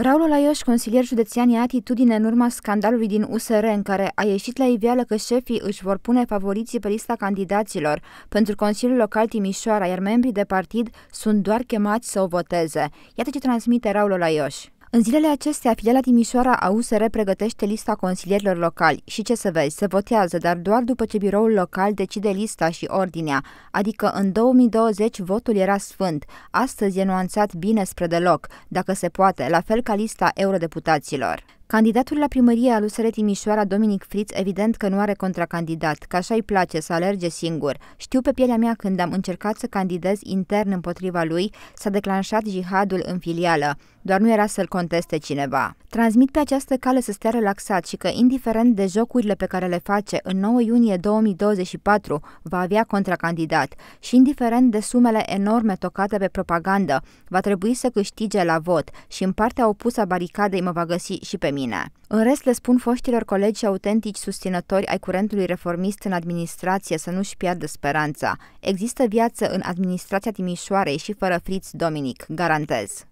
Raul Laioș, consilier județean, ia atitudine în urma scandalului din USR, în care a ieșit la iveală că șefii își vor pune favoriții pe lista candidaților pentru Consiliul Local Timișoara, iar membrii de partid sunt doar chemați să o voteze. Iată ce transmite Raul Laioș. În zilele acestea, filiala Timișoara a USR pregătește lista consilierilor locali. Și ce să vezi, se votează, dar doar după ce biroul local decide lista și ordinea, adică în 2020 votul era sfânt, astăzi e nuanțat bine spre deloc, dacă se poate, la fel ca lista eurodeputaților. Candidatul la primărie al USR Timișoara, Dominic Fritz, evident că nu are contracandidat, că așa îi place să alerge singur. Știu pe pielea mea când am încercat să candidez intern împotriva lui, s-a declanșat jihadul în filială, doar nu era să-l conteste cineva. Transmit pe această cale să stea relaxat și că, indiferent de jocurile pe care le face, în 9 iunie 2024 va avea contracandidat și, indiferent de sumele enorme tocate pe propagandă, va trebui să câștige la vot și în partea opusă a baricadei mă va găsi și pe mine mine. În rest, le spun foștilor colegi autentici susținători ai curentului reformist în administrație să nu-și piardă speranța. Există viață în administrația Timișoarei și fără friți Dominic, garantez.